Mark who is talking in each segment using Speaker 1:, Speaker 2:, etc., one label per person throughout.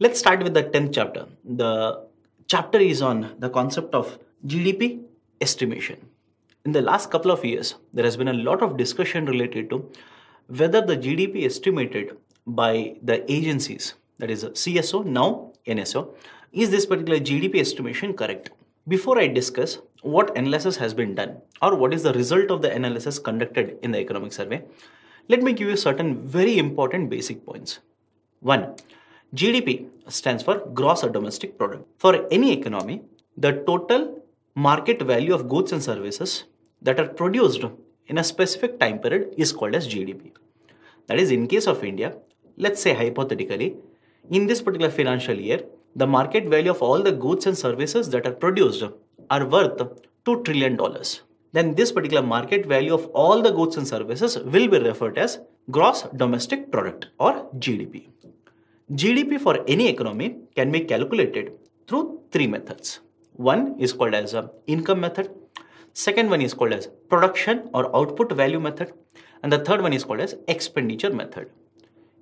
Speaker 1: Let's start with the 10th chapter. The chapter is on the concept of GDP estimation. In the last couple of years, there has been a lot of discussion related to whether the GDP estimated by the agencies, that is CSO, now NSO, is this particular GDP estimation correct? Before I discuss what analysis has been done or what is the result of the analysis conducted in the economic survey, let me give you certain very important basic points. One, GDP stands for gross domestic product. For any economy, the total market value of goods and services that are produced in a specific time period is called as GDP. That is, in case of India, let's say hypothetically, in this particular financial year, the market value of all the goods and services that are produced are worth $2 trillion. Then this particular market value of all the goods and services will be referred as gross domestic product or GDP. GDP for any economy can be calculated through three methods. One is called as income method. Second one is called as production or output value method. And the third one is called as expenditure method.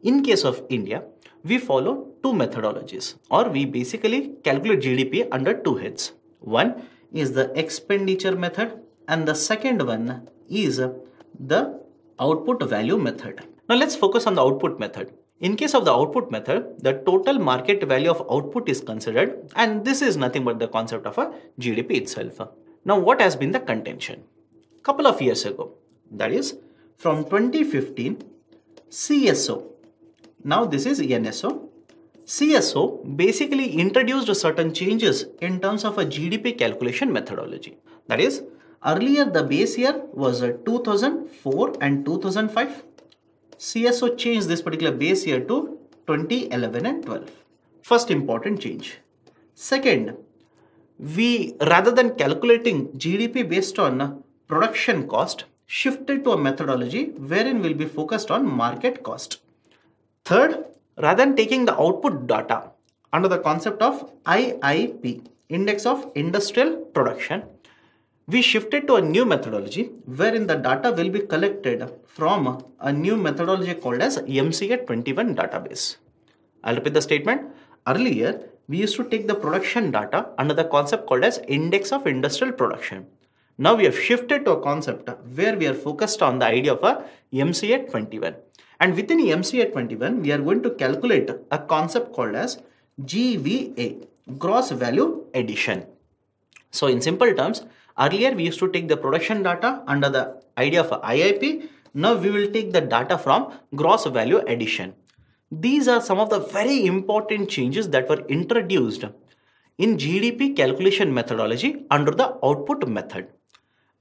Speaker 1: In case of India, we follow two methodologies or we basically calculate GDP under two heads. One is the expenditure method and the second one is the output value method. Now let's focus on the output method. In case of the output method, the total market value of output is considered and this is nothing but the concept of a GDP itself. Now what has been the contention? Couple of years ago, that is from 2015, CSO, now this is NSO, CSO basically introduced certain changes in terms of a GDP calculation methodology. That is, earlier the base year was uh, 2004 and 2005 CSO changed this particular base year to 2011 and 12. First important change. Second, we rather than calculating GDP based on production cost, shifted to a methodology wherein we'll be focused on market cost. Third, rather than taking the output data under the concept of IIP, Index of Industrial Production, we shifted to a new methodology wherein the data will be collected from a new methodology called as MCA21 database. I'll repeat the statement. Earlier, we used to take the production data under the concept called as Index of Industrial Production. Now we have shifted to a concept where we are focused on the idea of a MCA21. And within MCA21, we are going to calculate a concept called as GVA, Gross Value Addition. So in simple terms, Earlier, we used to take the production data under the idea of IIP. Now we will take the data from gross value addition. These are some of the very important changes that were introduced in GDP calculation methodology under the output method.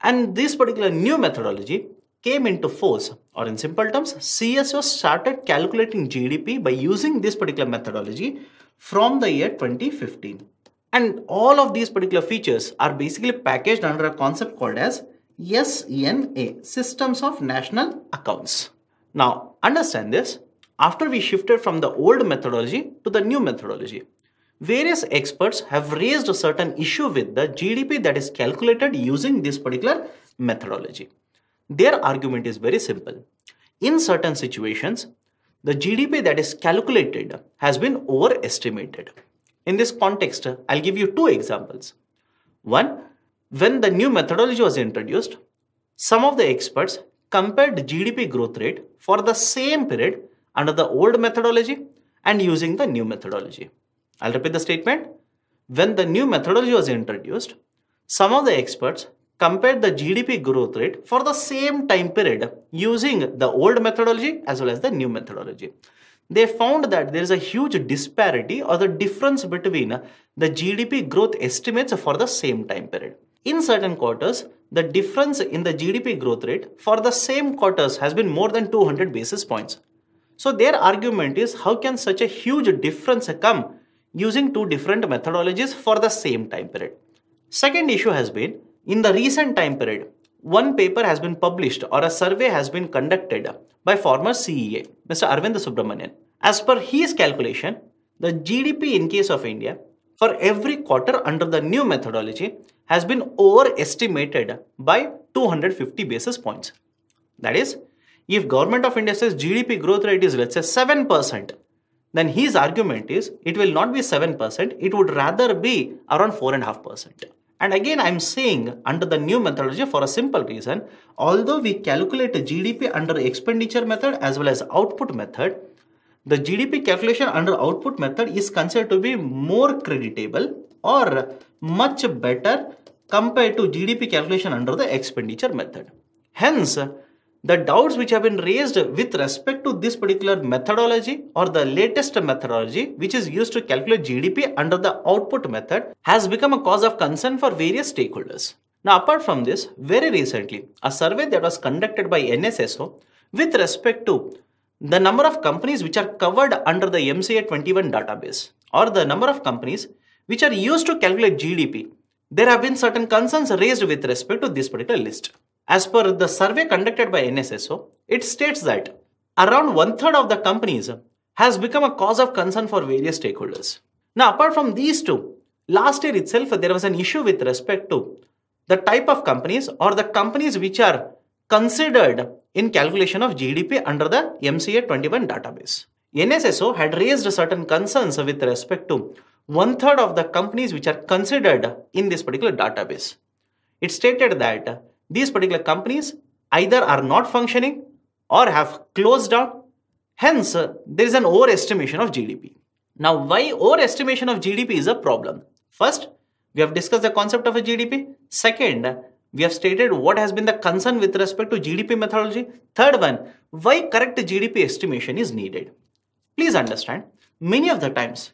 Speaker 1: And this particular new methodology came into force or in simple terms, CSO started calculating GDP by using this particular methodology from the year 2015. And all of these particular features are basically packaged under a concept called as SNA, Systems of National Accounts. Now, understand this. After we shifted from the old methodology to the new methodology, various experts have raised a certain issue with the GDP that is calculated using this particular methodology. Their argument is very simple. In certain situations, the GDP that is calculated has been overestimated. In this context, I'll give you two examples. One, when the new methodology was introduced, some of the experts compared GDP growth rate for the same period under the old methodology and using the new methodology. I'll repeat the statement. When the new methodology was introduced, some of the experts compared the GDP growth rate for the same time period using the old methodology as well as the new methodology they found that there is a huge disparity or the difference between the GDP growth estimates for the same time period. In certain quarters, the difference in the GDP growth rate for the same quarters has been more than 200 basis points. So their argument is how can such a huge difference come using two different methodologies for the same time period. Second issue has been in the recent time period, one paper has been published or a survey has been conducted by former CEA, Mr. Arvind Subramanian. As per his calculation, the GDP in case of India for every quarter under the new methodology has been overestimated by 250 basis points. That is, if government of India says GDP growth rate is let's say 7%, then his argument is it will not be 7%, it would rather be around 4.5%. And again, I'm saying under the new methodology for a simple reason, although we calculate GDP under expenditure method as well as output method, the GDP calculation under output method is considered to be more creditable or much better compared to GDP calculation under the expenditure method. Hence, the doubts which have been raised with respect to this particular methodology or the latest methodology which is used to calculate GDP under the output method has become a cause of concern for various stakeholders. Now apart from this, very recently, a survey that was conducted by NSSO with respect to the number of companies which are covered under the MCA 21 database or the number of companies which are used to calculate GDP, there have been certain concerns raised with respect to this particular list. As per the survey conducted by NSSO, it states that around one third of the companies has become a cause of concern for various stakeholders. Now, apart from these two, last year itself there was an issue with respect to the type of companies or the companies which are considered in calculation of GDP under the MCA 21 database. NSSO had raised certain concerns with respect to one third of the companies which are considered in this particular database. It stated that these particular companies either are not functioning or have closed down. Hence, there is an overestimation of GDP. Now, why overestimation of GDP is a problem? First, we have discussed the concept of a GDP. Second, we have stated what has been the concern with respect to GDP methodology. Third one, why correct GDP estimation is needed. Please understand, many of the times,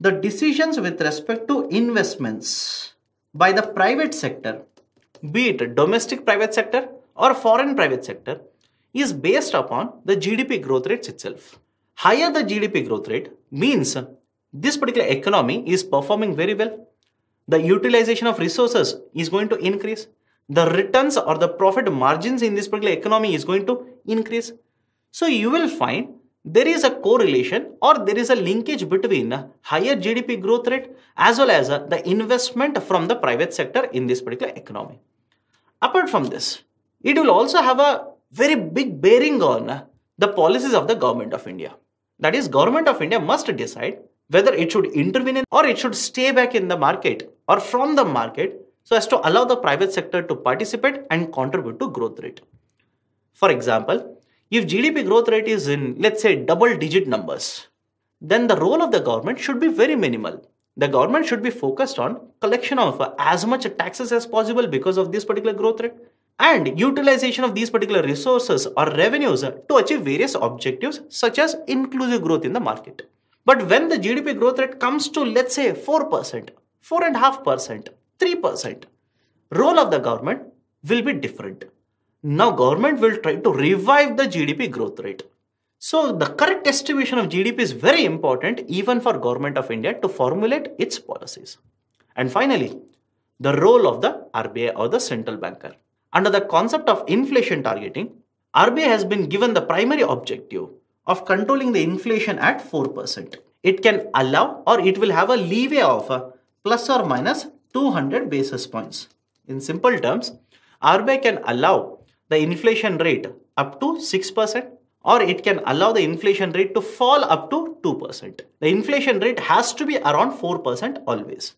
Speaker 1: the decisions with respect to investments by the private sector be it domestic private sector or foreign private sector, is based upon the GDP growth rates itself. Higher the GDP growth rate means this particular economy is performing very well. The utilization of resources is going to increase. The returns or the profit margins in this particular economy is going to increase. So you will find there is a correlation or there is a linkage between higher GDP growth rate as well as the investment from the private sector in this particular economy. Apart from this, it will also have a very big bearing on the policies of the government of India. That is, government of India must decide whether it should intervene in or it should stay back in the market or from the market so as to allow the private sector to participate and contribute to growth rate. For example, if GDP growth rate is in let's say double digit numbers, then the role of the government should be very minimal the government should be focused on collection of as much taxes as possible because of this particular growth rate and utilization of these particular resources or revenues to achieve various objectives such as inclusive growth in the market. But when the GDP growth rate comes to let's say 4%, 4.5%, 3%, role of the government will be different. Now government will try to revive the GDP growth rate. So the correct estimation of GDP is very important even for government of India to formulate its policies. And finally, the role of the RBI or the central banker. Under the concept of inflation targeting, RBI has been given the primary objective of controlling the inflation at 4%. It can allow or it will have a leeway of a plus or minus 200 basis points. In simple terms, RBI can allow the inflation rate up to 6% or it can allow the inflation rate to fall up to 2%. The inflation rate has to be around 4% always.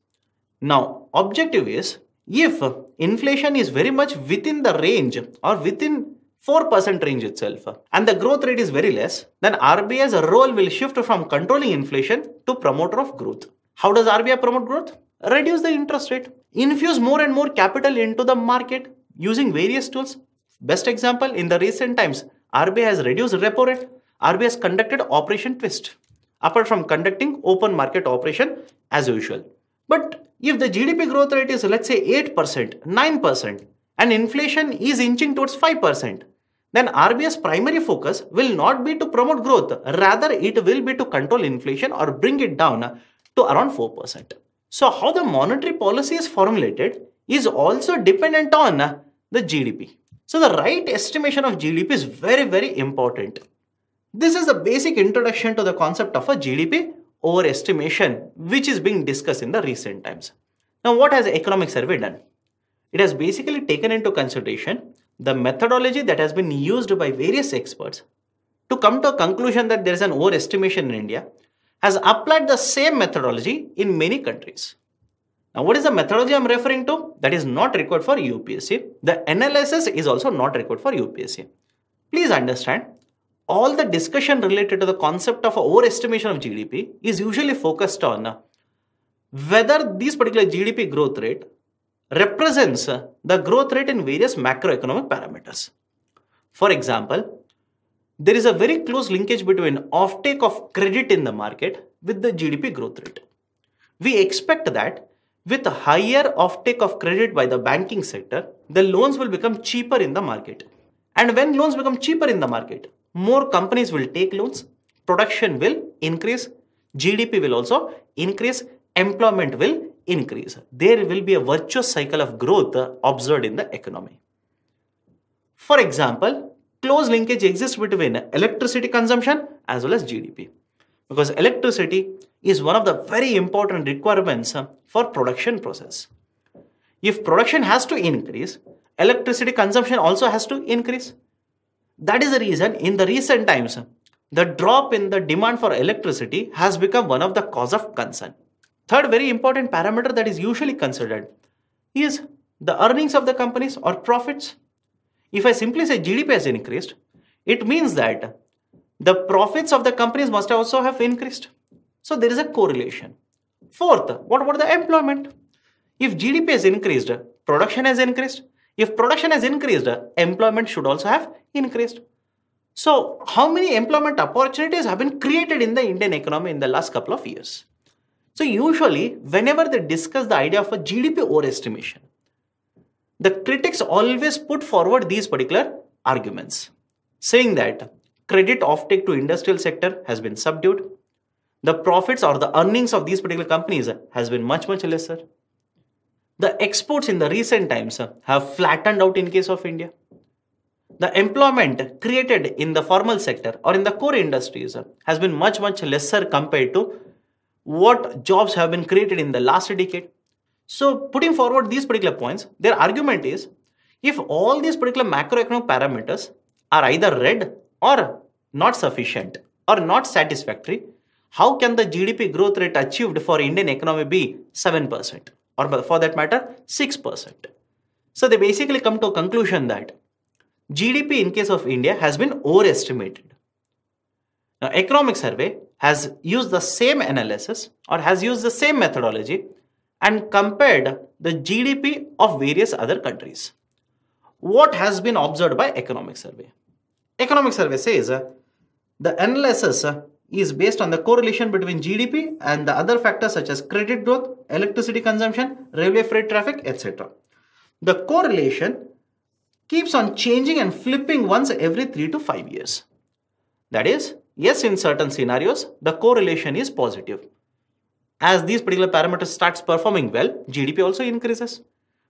Speaker 1: Now, objective is if inflation is very much within the range or within 4% range itself and the growth rate is very less, then RBI's role will shift from controlling inflation to promoter of growth. How does RBI promote growth? Reduce the interest rate, infuse more and more capital into the market using various tools. Best example in the recent times, RBI has reduced repo rate. RBI has conducted Operation Twist, apart from conducting open market operation as usual. But if the GDP growth rate is let's say 8%, 9%, and inflation is inching towards 5%, then RBI's primary focus will not be to promote growth, rather it will be to control inflation or bring it down to around 4%. So how the monetary policy is formulated is also dependent on the GDP. So the right estimation of GDP is very, very important. This is the basic introduction to the concept of a GDP overestimation, which is being discussed in the recent times. Now, what has the economic survey done? It has basically taken into consideration the methodology that has been used by various experts to come to a conclusion that there is an overestimation in India has applied the same methodology in many countries. Now, what is the methodology I'm referring to? That is not required for UPSC. The analysis is also not required for UPSC. Please understand, all the discussion related to the concept of overestimation of GDP is usually focused on whether this particular GDP growth rate represents the growth rate in various macroeconomic parameters. For example, there is a very close linkage between offtake of credit in the market with the GDP growth rate. We expect that with a higher offtake of credit by the banking sector, the loans will become cheaper in the market. And when loans become cheaper in the market, more companies will take loans, production will increase, GDP will also increase, employment will increase. There will be a virtuous cycle of growth observed in the economy. For example, close linkage exists between electricity consumption as well as GDP. Because electricity is one of the very important requirements uh, for production process. If production has to increase, electricity consumption also has to increase. That is the reason in the recent times, uh, the drop in the demand for electricity has become one of the cause of concern. Third very important parameter that is usually considered is the earnings of the companies or profits. If I simply say GDP has increased, it means that the profits of the companies must also have increased. So there is a correlation. Fourth, what about the employment? If GDP has increased, production has increased. If production has increased, employment should also have increased. So, how many employment opportunities have been created in the Indian economy in the last couple of years? So, usually, whenever they discuss the idea of a GDP overestimation, the critics always put forward these particular arguments, saying that credit offtake to industrial sector has been subdued, the profits or the earnings of these particular companies uh, has been much much lesser the exports in the recent times uh, have flattened out in case of India. The employment created in the formal sector or in the core industries uh, has been much, much lesser compared to what jobs have been created in the last decade. So, putting forward these particular points, their argument is if all these particular macroeconomic parameters are either red or not sufficient or not satisfactory, how can the GDP growth rate achieved for Indian economy be 7%? or for that matter 6%. So they basically come to a conclusion that GDP in case of India has been overestimated. Now economic survey has used the same analysis or has used the same methodology and compared the GDP of various other countries. What has been observed by economic survey? Economic survey says the analysis uh, is based on the correlation between GDP and the other factors such as credit growth, electricity consumption, railway freight traffic, etc. The correlation keeps on changing and flipping once every 3 to 5 years. That is, yes, in certain scenarios, the correlation is positive. As these particular parameters starts performing well, GDP also increases.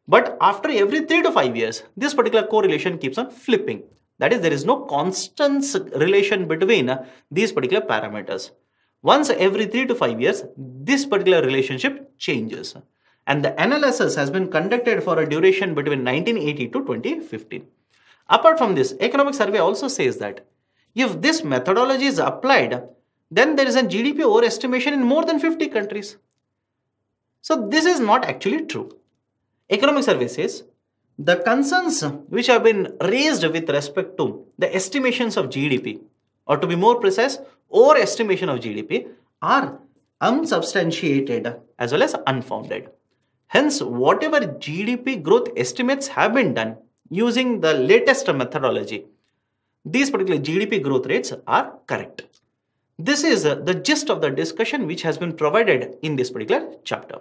Speaker 1: But after every 3 to 5 years, this particular correlation keeps on flipping. That is, there is no constant relation between these particular parameters. Once every 3 to 5 years, this particular relationship changes. And the analysis has been conducted for a duration between 1980 to 2015. Apart from this, economic survey also says that if this methodology is applied, then there is a GDP overestimation in more than 50 countries. So this is not actually true. Economic survey says the concerns which have been raised with respect to the estimations of GDP, or to be more precise, overestimation of GDP, are unsubstantiated as well as unfounded. Hence, whatever GDP growth estimates have been done using the latest methodology, these particular GDP growth rates are correct. This is the gist of the discussion which has been provided in this particular chapter.